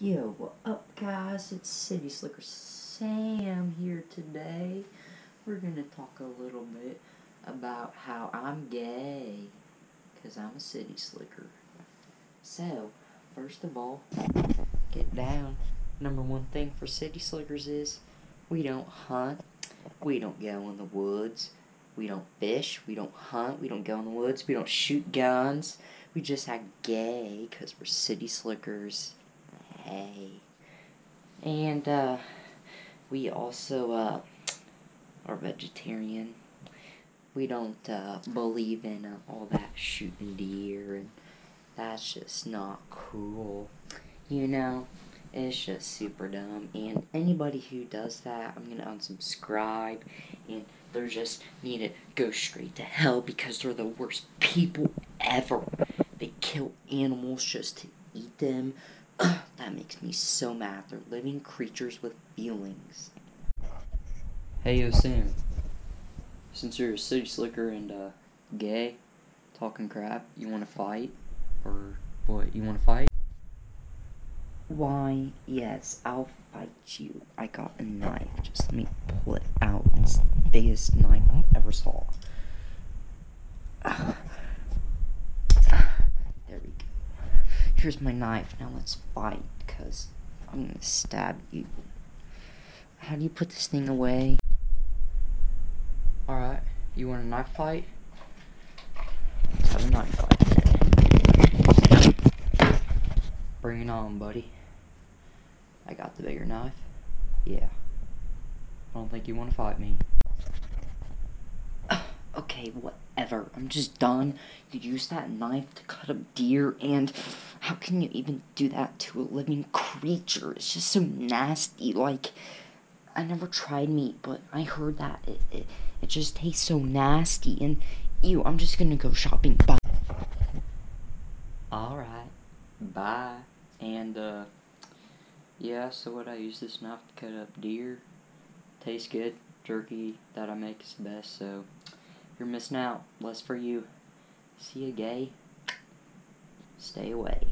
Yo, what up guys? It's City Slicker Sam here today. We're gonna talk a little bit about how I'm gay. Cause I'm a city slicker. So, first of all, get down. Number one thing for city slickers is we don't hunt. We don't go in the woods. We don't fish. We don't hunt. We don't go in the woods. We don't shoot guns. We just act gay because we're city slickers. Hey. And, uh, we also, uh, are vegetarian. We don't, uh, believe in uh, all that shooting deer, and that's just not cool. You know? It's just super dumb. And anybody who does that, I'm gonna unsubscribe. And they're just need to go straight to hell because they're the worst people ever. They kill animals just to eat them. that makes me so mad. They're living creatures with feelings. Hey, yo, Sam. Since you're a city slicker and uh, gay, talking crap, you want to fight? Or what? You want to fight? Why, yes, I'll fight you. I got a knife. Just let me pull it out. It's the biggest knife I ever saw. There we go. Here's my knife. Now let's fight, because I'm to stab you. How do you put this thing away? Alright, you want a knife fight? Let's have a knife fight. Bring it on, buddy. I got the bigger knife. Yeah. I don't think you want to fight me. Okay, whatever. I'm just done. You use that knife to cut up deer, and how can you even do that to a living creature? It's just so nasty. Like, I never tried meat, but I heard that it, it, it just tastes so nasty, and ew, I'm just gonna go shopping. Bye. Alright. Bye. And, uh, yeah, so what I use this knife to cut up deer. Tastes good. Jerky that I make is the best, so you're missing out. Less for you. See you, gay. Stay away.